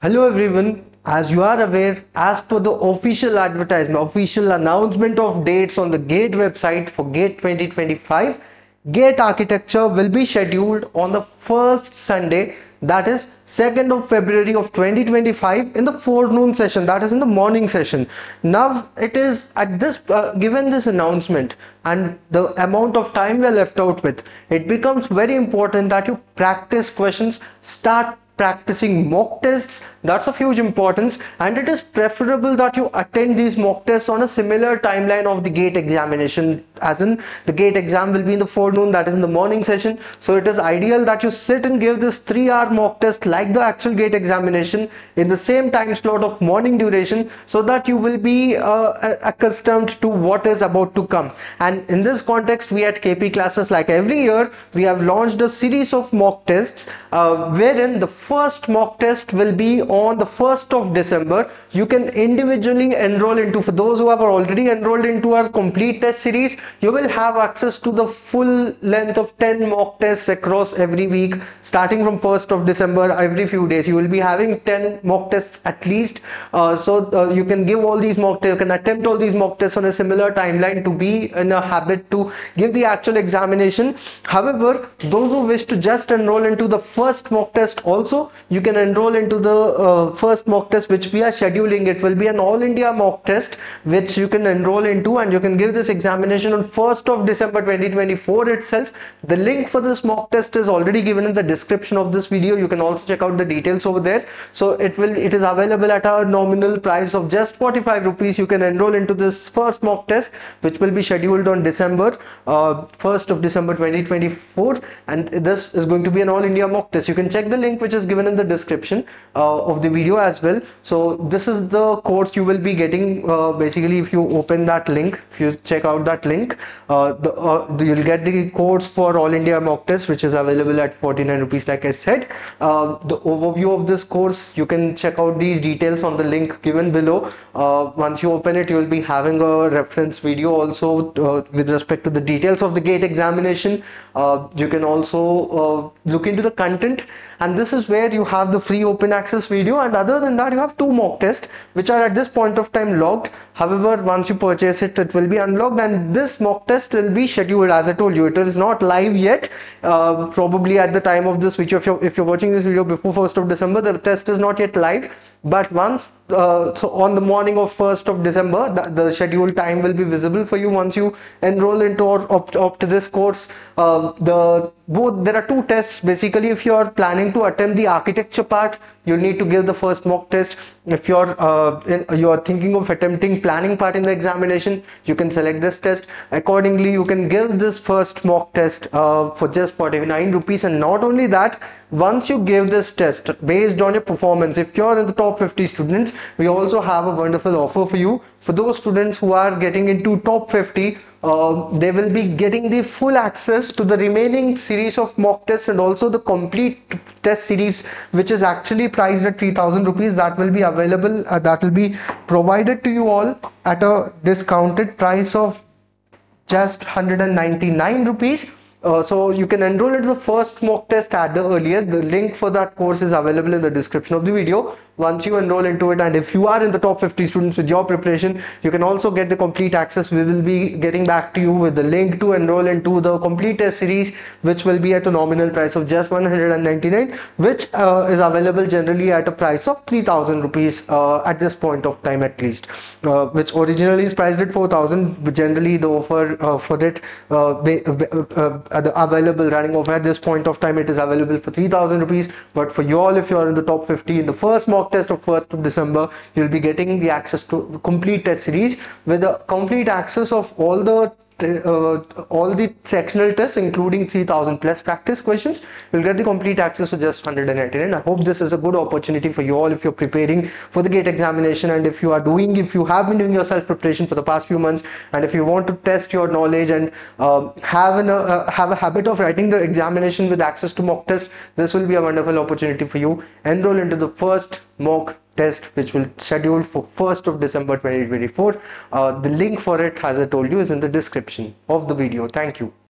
Hello everyone, as you are aware, as per the official advertisement, official announcement of dates on the GATE website for GATE 2025, GATE architecture will be scheduled on the first Sunday that is 2nd of February of 2025 in the forenoon session that is in the morning session. Now it is at this uh, given this announcement and the amount of time we are left out with it becomes very important that you practice questions start practicing mock tests. That's of huge importance. And it is preferable that you attend these mock tests on a similar timeline of the gate examination as in the gate exam will be in the forenoon that is in the morning session. So it is ideal that you sit and give this three hour mock test like the actual gate examination in the same time slot of morning duration so that you will be uh, accustomed to what is about to come. And in this context we at kp classes like every year we have launched a series of mock tests uh, wherein the first mock test will be on the 1st of December. You can individually enroll into, for those who have already enrolled into our complete test series, you will have access to the full length of 10 mock tests across every week, starting from 1st of December, every few days. You will be having 10 mock tests at least. Uh, so uh, you can give all these mock tests, you can attempt all these mock tests on a similar timeline to be in a habit to give the actual examination. However, those who wish to just enroll into the first mock test also also you can enroll into the uh, first mock test which we are scheduling. It will be an all india mock test which you can enroll into and you can give this examination on 1st of december 2024 itself. The link for this mock test is already given in the description of this video. You can also check out the details over there. So it will it is available at a nominal price of just 45 rupees. You can enroll into this first mock test which will be scheduled on december uh, 1st of december 2024 and this is going to be an all india mock test. You can check the link which is given in the description uh, of the video as well. So this is the course you will be getting uh, basically if you open that link if you check out that link uh, the, uh, you'll get the course for all india mock test which is available at 49 rupees like i said. Uh, the overview of this course you can check out these details on the link given below. Once you open it you will be having a reference video also with respect to the details of the gate examination. You can also look into the content. And this is where you have the free open access video and other than that you have two mock tests which are at this point of time logged. However once you purchase it it will be unlocked and this mock test will be scheduled as i told you. It is not live yet. Uh, probably at the time of this which if you're, if you're watching this video before 1st of december the test is not yet live but once uh, so on the morning of 1st of december the, the scheduled time will be visible for you once you enroll into or opt, opt this course. Uh, the both there are two tests. Basically if you are planning to attempt the architecture part you need to give the first mock test. If you're uh, you're thinking of attempting planning part in the examination you can select this test. Accordingly you can give this first mock test uh, for just 49 rupees. And not only that once you give this test based on your performance if you're in the top 50 students. We also have a wonderful offer for you. For those students who are getting into top 50 uh, they will be getting the full access to the remaining series of mock tests and also the complete test series which is actually priced at 3000 rupees. That will be available uh, that will be provided to you all at a discounted price of just 199 rupees uh, so you can enroll into the first mock test at the earliest. The link for that course is available in the description of the video. Once you enroll into it and if you are in the top 50 students with your preparation you can also get the complete access. We will be getting back to you with the link to enroll into the complete test series which will be at a nominal price of just 199 which uh, is available generally at a price of 3000 rupees uh, at this point of time at least uh, which originally is priced at 4000 but generally the offer uh, for it available running over at this point of time it is available for 3000 rupees. But for you all if you are in the top 50 in the first mock test of 1st of December, you'll be getting the access to complete test series with the complete access of all the uh, all the sectional tests including 3000 plus practice questions you'll get the complete access for just 199 i hope this is a good opportunity for you all if you're preparing for the gate examination and if you are doing if you have been doing your self preparation for the past few months and if you want to test your knowledge and uh, have an uh, have a habit of writing the examination with access to mock tests this will be a wonderful opportunity for you. Enroll into the first mock test which will scheduled for 1st of December 2024. Uh, the link for it as I told you is in the description of the video. Thank you.